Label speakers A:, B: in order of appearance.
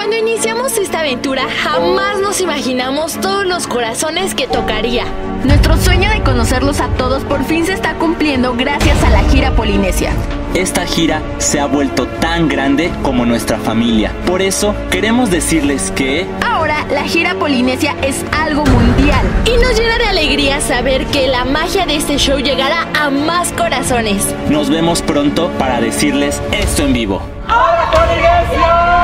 A: Cuando iniciamos esta aventura jamás nos imaginamos todos los corazones que tocaría.
B: Nuestro sueño de conocerlos a todos por fin se está cumpliendo gracias a la gira Polinesia.
C: Esta gira se ha vuelto tan grande como nuestra familia. Por eso queremos decirles que...
B: Ahora la gira Polinesia es algo mundial.
A: Y nos llena de alegría saber que la magia de este show llegará a más corazones.
C: Nos vemos pronto para decirles esto en vivo.
D: ¡Hola Polinesia!